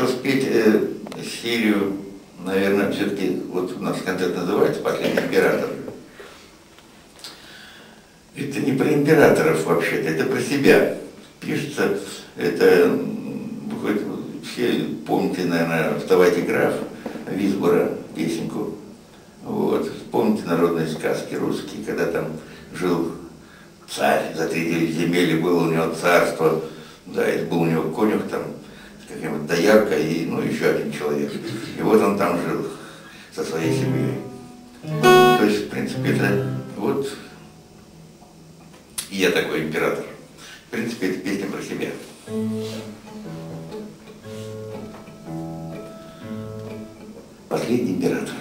хотел спеть э, серию, наверное, все-таки, вот у нас концерт называется «Последний император». Это не про императоров вообще-то, это про себя. Пишется, это, хоть все помните, наверное, «Вставайте, граф» Висбора, песенку. Вот. Помните народные сказки русские, когда там жил царь за три земель, и было у него царство, да, и был у него конюх там, каким-то доярка и, ну, еще один человек. И вот он там жил со своей семьей. То есть, в принципе, это вот я такой император. В принципе, это песня про себя. Последний император.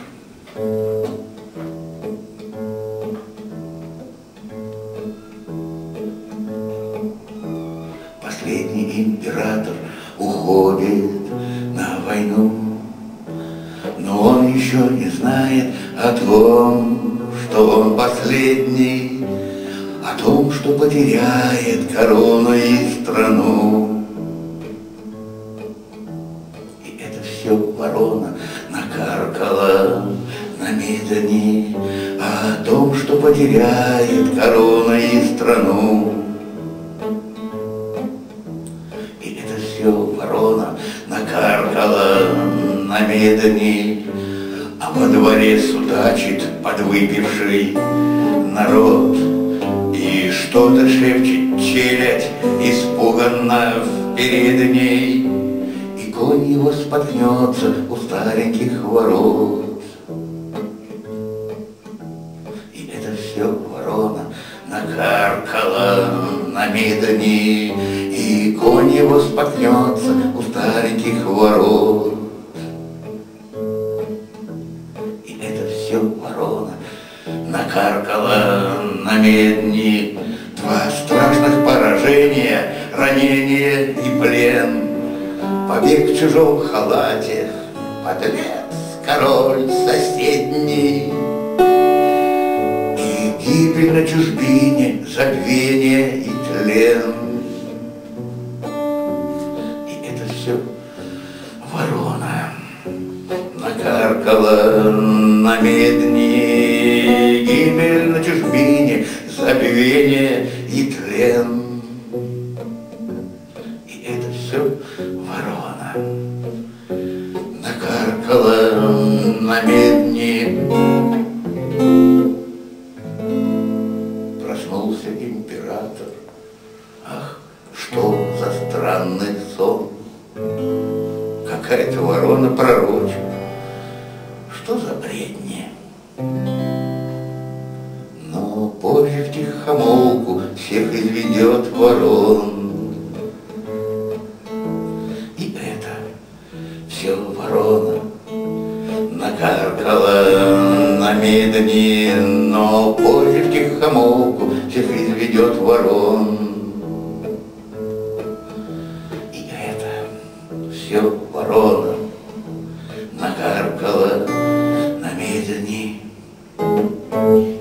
Последний император уходит на войну, но он еще не знает о том, что он последний, о том, что потеряет корону и страну. И это все ворона накаркала на медани, о том, что потеряет корона и страну. На медани, а во дворе судачит подвыпивший народ. И что-то шепчет челядь, испуганно вперед ней, И конь его споткнется у стареньких ворот. И это все ворона накаркала на медани, И конь его споткнется у стареньких ворот. Все ворона. Накаркала на медни Два страшных поражения, ранение и плен. Побег в чужом халате, подлец, король соседний. И гибель на чужбине, забвение и тлен накаркала на медни Гибель на чужбине, забвение и тлен. И это все ворона. Накаркала на медни Проснулся император. Ах, что за странный сон. Какая-то ворона пророчит Что за бредни? Но позже в тихомолку Всех изведет ворон. И это все ворона Накаркала на медни. Но позже в тихомолку Всех изведет ворон. И это все ворона Thank you.